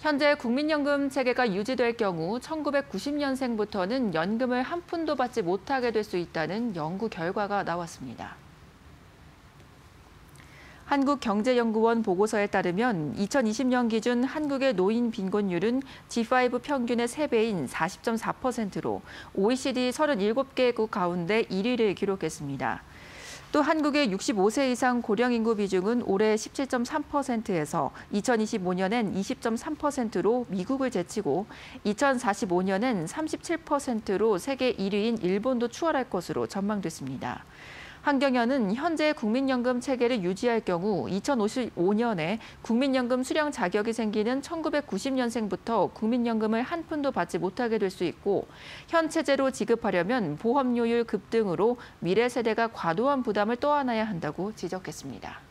현재 국민연금 체계가 유지될 경우 1990년생부터는 연금을 한 푼도 받지 못하게 될 수 있다는 연구 결과가 나왔습니다. 한국경제연구원 보고서에 따르면 2020년 기준 한국의 노인 빈곤율은 G5 평균의 3배인 40.4%로 OECD 37개국 가운데 1위를 기록했습니다. 또 한국의 65세 이상 고령 인구 비중은 올해 17.3%에서 2025년엔 20.3%로 미국을 제치고 2045년엔 37%로 세계 1위인 일본도 추월할 것으로 전망됐습니다. 한경연은 현재 국민연금 체계를 유지할 경우 2055년에 국민연금 수령 자격이 생기는 1990년생부터 국민연금을 한 푼도 받지 못하게 될 수 있고 현 체제로 지급하려면 보험료율 급등으로 미래 세대가 과도한 부담을 떠안아야 한다고 지적했습니다.